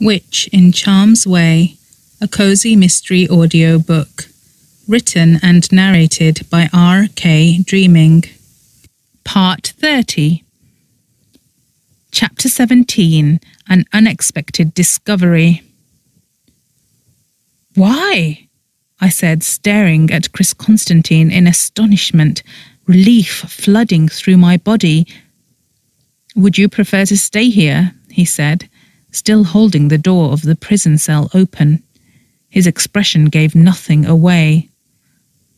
Witch in Charm's Way, a cozy mystery audio book, written and narrated by R.K. Dreaming. Part 30. Chapter 17 An Unexpected Discovery. Why? I said, staring at Chris Constantine in astonishment, relief flooding through my body. Would you prefer to stay here? he said, still holding the door of the prison cell open. His expression gave nothing away.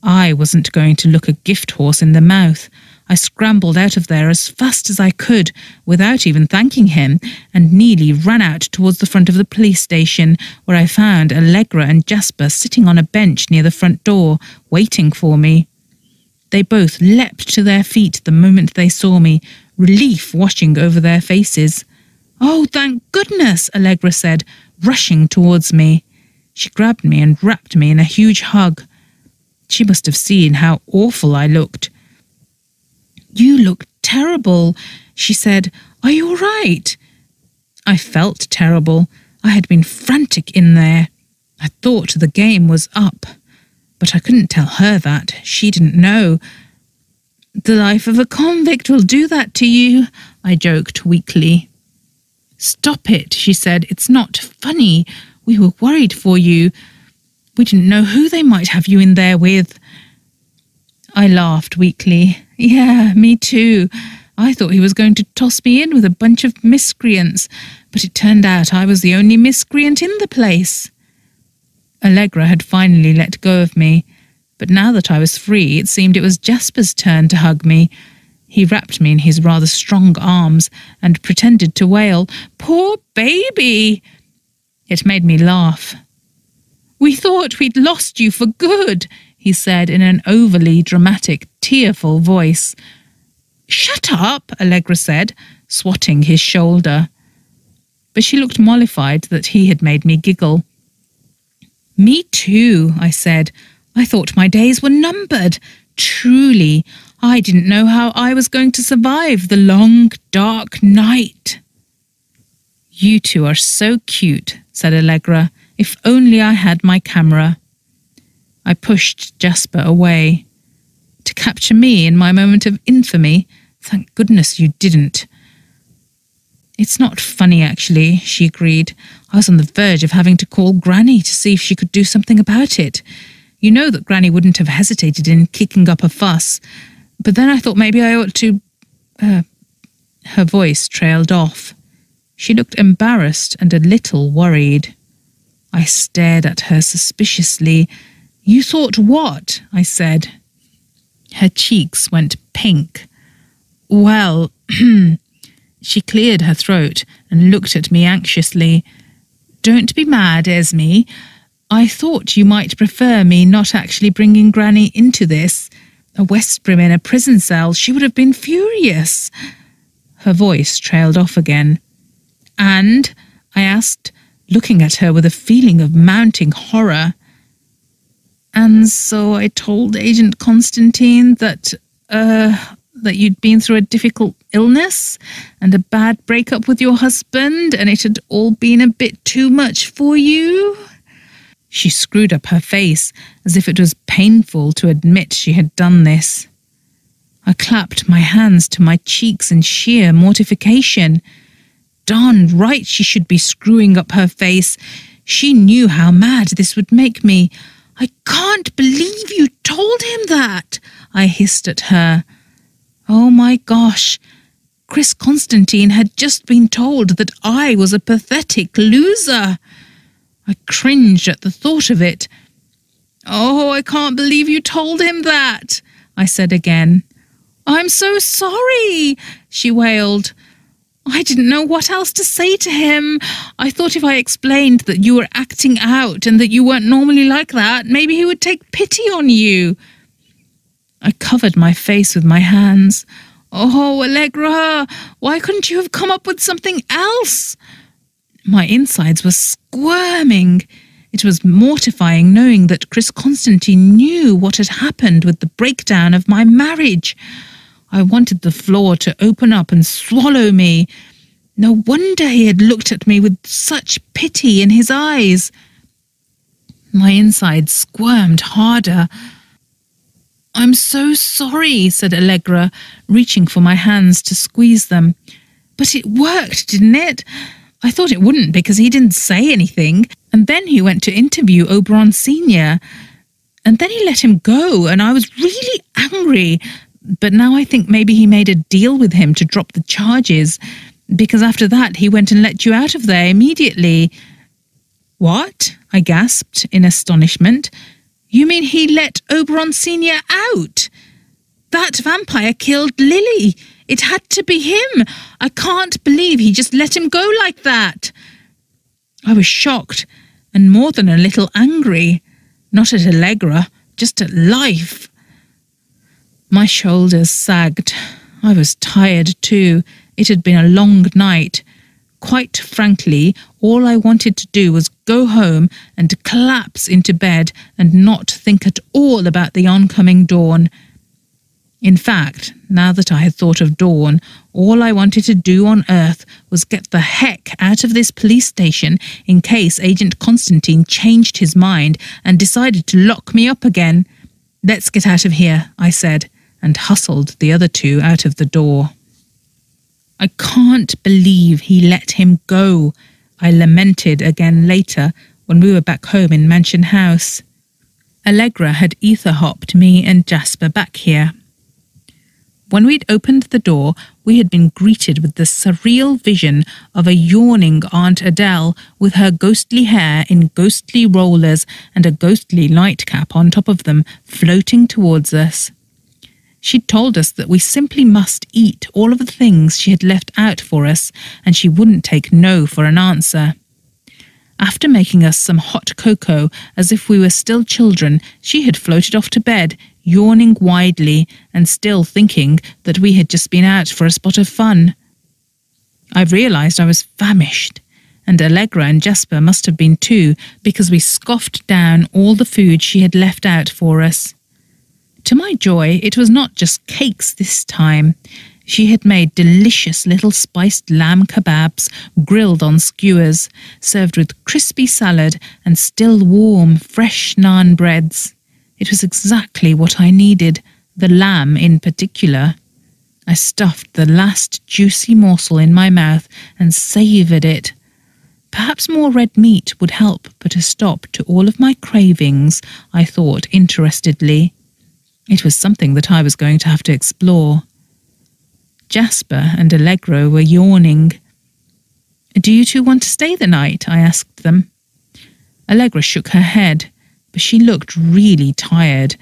I wasn't going to look a gift horse in the mouth. I scrambled out of there as fast as I could without even thanking him and nearly ran out towards the front of the police station where I found Allegra and Jasper sitting on a bench near the front door, waiting for me. They both leapt to their feet the moment they saw me, relief washing over their faces. Oh, thank goodness, Allegra said, rushing towards me. She grabbed me and wrapped me in a huge hug. She must have seen how awful I looked. You look terrible, she said. Are you all right? I felt terrible. I had been frantic in there. I thought the game was up, but I couldn't tell her that. She didn't know. The life of a convict will do that to you, I joked weakly. Stop it, she said. It's not funny. We were worried for you. We didn't know who they might have you in there with. I laughed weakly. Yeah, me too. I thought he was going to toss me in with a bunch of miscreants, but it turned out I was the only miscreant in the place. Allegra had finally let go of me, but now that I was free, it seemed it was Jasper's turn to hug me. He wrapped me in his rather strong arms and pretended to wail, Poor baby! It made me laugh. We thought we'd lost you for good, he said in an overly dramatic, tearful voice. Shut up, Allegra said, swatting his shoulder. But she looked mollified that he had made me giggle. Me too, I said. I thought my days were numbered. Truly, I didn't know how I was going to survive the long, dark night. You two are so cute, said Allegra. If only I had my camera. I pushed Jasper away. To capture me in my moment of infamy? Thank goodness you didn't. It's not funny, actually, she agreed. I was on the verge of having to call Granny to see if she could do something about it. You know that Granny wouldn't have hesitated in kicking up a fuss. But then I thought maybe I ought to. Uh, her voice trailed off. She looked embarrassed and a little worried. I stared at her suspiciously. You thought what? I said. Her cheeks went pink. Well, she cleared her throat and looked at me anxiously. Don't be mad, Esme. I thought you might prefer me not actually bringing Granny into this. A Westbrim in a prison cell, she would have been furious. Her voice trailed off again. And? I asked, looking at her with a feeling of mounting horror. And so I told Agent Constantine that, uh, that you'd been through a difficult illness and a bad breakup with your husband, and it had all been a bit too much for you. She screwed up her face as if it was painful to admit she had done this. I clapped my hands to my cheeks in sheer mortification. Darn right she should be screwing up her face. She knew how mad this would make me. I can't believe you told him that, I hissed at her. Oh my gosh. Chris Constantine had just been told that I was a pathetic loser. I cringed at the thought of it. Oh, I can't believe you told him that, I said again. I'm so sorry, she wailed. I didn't know what else to say to him. I thought if I explained that you were acting out and that you weren't normally like that, maybe he would take pity on you. I covered my face with my hands. Oh, Allegra, why couldn't you have come up with something else? My insides were squirming. It was mortifying knowing that Chris Constantine knew what had happened with the breakdown of my marriage. I wanted the floor to open up and swallow me. No wonder he had looked at me with such pity in his eyes. My insides squirmed harder. I'm so sorry, said Allegra, reaching for my hands to squeeze them. But it worked, didn't it? I thought it wouldn't because he didn't say anything, and then he went to interview Oberon Sr. And then he let him go, and I was really angry. But now I think maybe he made a deal with him to drop the charges, because after that he went and let you out of there immediately. What? I gasped in astonishment. You mean he let Oberon Sr. out? That vampire killed Lily. It had to be him. I can't believe he just let him go like that. I was shocked and more than a little angry. Not at Allegra, just at life. My shoulders sagged. I was tired too. It had been a long night. Quite frankly, all I wanted to do was go home and collapse into bed and not think at all about the oncoming dawn. In fact, now that I had thought of dawn, all I wanted to do on Earth was get the heck out of this police station in case Agent Constantine changed his mind and decided to lock me up again. Let's get out of here, I said, and hustled the other two out of the door. I can't believe he let him go, I lamented again later when we were back home in Mansion House. Allegra had ether hopped me and Jasper back here. When we'd opened the door, we had been greeted with the surreal vision of a yawning Aunt Adele with her ghostly hair in ghostly rollers and a ghostly nightcap on top of them floating towards us. She'd told us that we simply must eat all of the things she had left out for us, and she wouldn't take no for an answer. After making us some hot cocoa as if we were still children, she had floated off to bed, yawning widely and still thinking that we had just been out for a spot of fun. I realised I was famished, and Allegra and Jasper must have been too, because we scoffed down all the food she had left out for us. To my joy, it was not just cakes this time. She had made delicious little spiced lamb kebabs grilled on skewers, served with crispy salad and still warm, fresh naan breads. It was exactly what I needed, the lamb in particular. I stuffed the last juicy morsel in my mouth and savoured it. Perhaps more red meat would help put a stop to all of my cravings, I thought interestedly. It was something that I was going to have to explore. Jasper and Allegra were yawning. Do you two want to stay the night? I asked them. Allegra shook her head, but she looked really tired.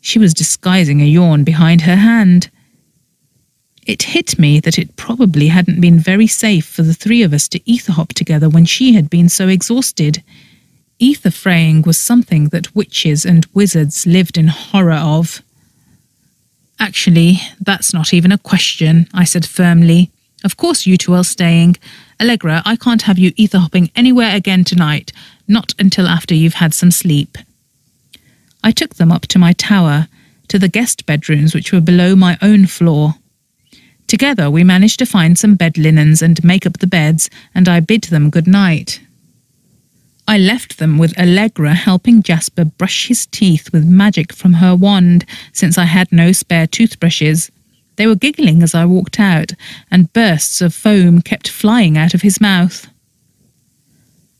She was disguising a yawn behind her hand. It hit me that it probably hadn't been very safe for the three of us to ether hop together when she had been so exhausted. Ether fraying was something that witches and wizards lived in horror of. Actually, that's not even a question, I said firmly. Of course you two are staying. Allegra, I can't have you ether hopping anywhere again tonight, not until after you've had some sleep. I took them up to my tower, to the guest bedrooms which were below my own floor. Together we managed to find some bed linens and make up the beds, and I bid them good night. I left them with Allegra helping Jasper brush his teeth with magic from her wand, since I had no spare toothbrushes. They were giggling as I walked out, and bursts of foam kept flying out of his mouth.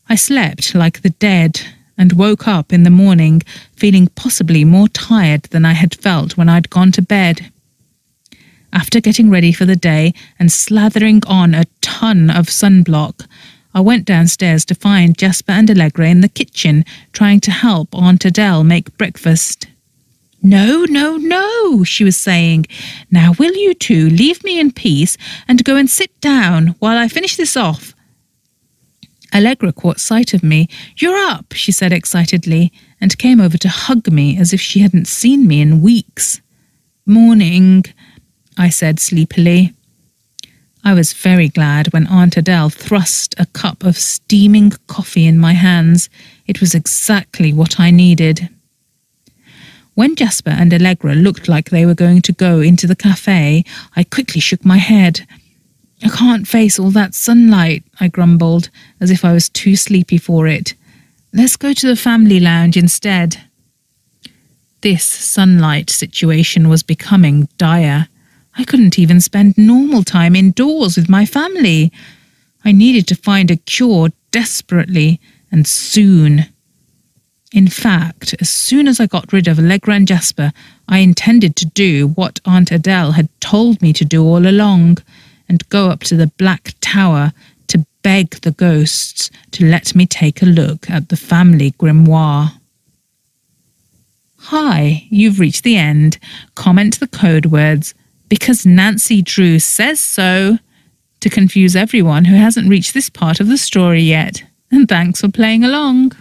I slept like the dead and woke up in the morning feeling possibly more tired than I had felt when I'd gone to bed. After getting ready for the day and slathering on a ton of sunblock, I went downstairs to find Jasper and Allegra in the kitchen trying to help Aunt Adele make breakfast. No, no, no, she was saying. Now will you two leave me in peace and go and sit down while I finish this off? Allegra caught sight of me. You're up, she said excitedly, and came over to hug me as if she hadn't seen me in weeks. Morning, I said sleepily. I was very glad when Aunt Adele thrust a cup of steaming coffee in my hands. It was exactly what I needed. When Jasper and Allegra looked like they were going to go into the cafe, I quickly shook my head. I can't face all that sunlight, I grumbled, as if I was too sleepy for it. Let's go to the family lounge instead. This sunlight situation was becoming dire. I couldn't even spend normal time indoors with my family. I needed to find a cure desperately and soon. In fact, as soon as I got rid of Allegra and Jasper, I intended to do what Aunt Adele had told me to do all along and go up to the Black Tower to beg the ghosts to let me take a look at the family grimoire. Hi, you've reached the end. Comment the code words because Nancy Drew says so to confuse everyone who hasn't reached this part of the story yet. And thanks for playing along.